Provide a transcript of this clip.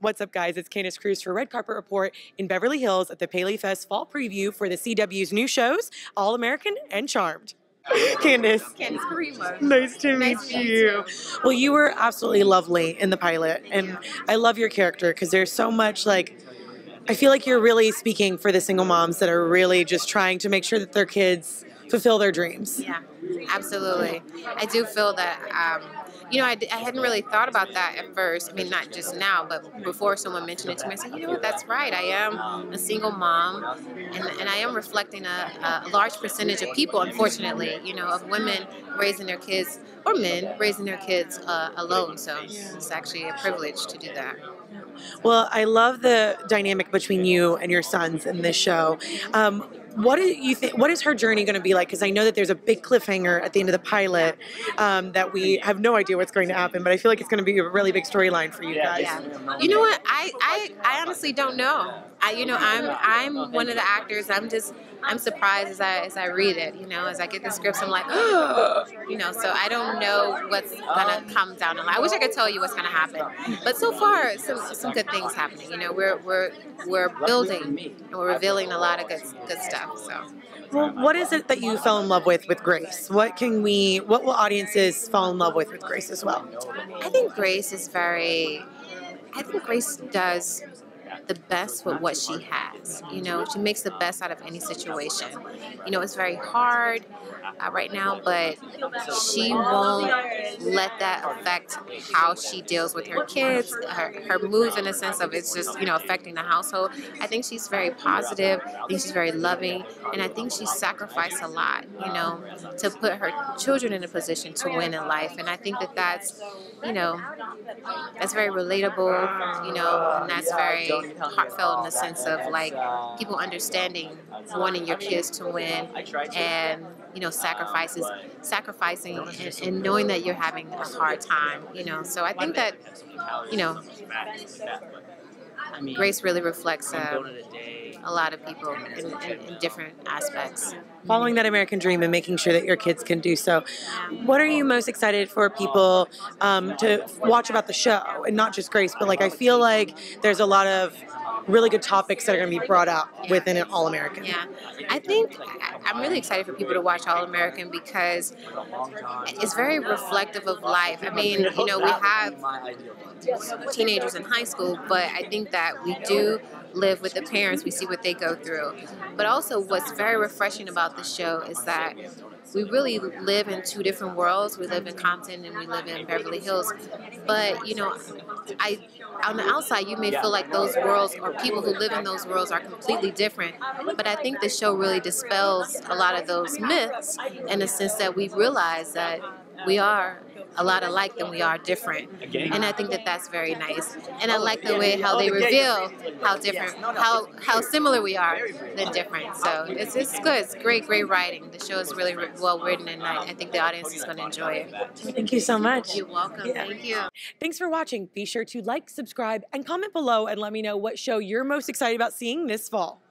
What's up, guys? It's Candice Cruz for Red Carpet Report in Beverly Hills at the PaleyFest Fall Preview for the CW's new shows, All American and Charmed. Candice, Candice Karimah. nice to meet Nice to meet you. you. Well, you were absolutely lovely in the pilot, and I love your character because there's so much like. I feel like you're really speaking for the single moms that are really just trying to make sure that their kids fulfill their dreams. Yeah, absolutely. I do feel that, um, you know, I hadn't really thought about that at first. I mean, not just now, but before someone mentioned it to me, I said, you know what, that's right. I am a single mom, and, and I am reflecting a, a large percentage of people, unfortunately, you know, of women raising their kids, or men raising their kids uh, alone. So it's actually a privilege to do that. Well, I love the dynamic between you and your sons in this show. Um, what do you think? What is her journey going to be like? Because I know that there's a big cliffhanger at the end of the pilot um, that we have no idea what's going to happen, but I feel like it's going to be a really big storyline for you guys. Yeah. You know what? I, I, I honestly don't know. I, you know, I'm I'm one of the actors. I'm just I'm surprised as I as I read it. You know, as I get the scripts, I'm like, you know. So I don't know what's gonna come down the line. I wish I could tell you what's gonna happen, but so far, some some good things happening. You know, we're we're we're building and we're revealing a lot of good good stuff. So. Well, what is it that you fell in love with with Grace? What can we? What will audiences fall in love with with Grace as well? I think Grace is very. I think Grace does the best with what she has. You know, she makes the best out of any situation. You know, it's very hard uh, right now, but she won't let that affect how she deals with her kids, her, her moods in the sense of it's just, you know, affecting the household. I think she's very positive. I think she's very loving. And I think she sacrificed a lot, you know, to put her children in a position to win in life. And I think that that's, you know, that's very relatable, you know, and that's very heartfelt in the sense of like people understanding wanting your kids to win and you know sacrifices sacrificing and, knowing that you're having a hard time you know so i think that you know grace really reflects um, a lot of people in, in, in different aspects Following that American dream and making sure that your kids can do so. What are you most excited for people um, to watch about the show, and not just Grace, but like I feel like there's a lot of really good topics that are going to be brought out within an All American. Yeah, I think I'm really excited for people to watch All American because it's very reflective of life. I mean, you know, we have teenagers in high school, but I think that we do live with the parents. We see what they go through. But also, what's very refreshing about the show is that we really live in two different worlds. We live in Compton and we live in Beverly Hills. But you know, I on the outside you may feel like those worlds or people who live in those worlds are completely different. But I think the show really dispels a lot of those myths in the sense that we realize that we are a lot alike than we are different. And I think that that's very nice. And I like the way how they reveal how different, how how similar we are than different. So it's, it's good. It's great, great writing. The show is really well written, and I, I think the audience is going to enjoy it. Thank you so much. You're welcome. Yeah. Thank you. Thanks for watching. Be sure to like, subscribe, and comment below and let me know what show you're most excited about seeing this fall.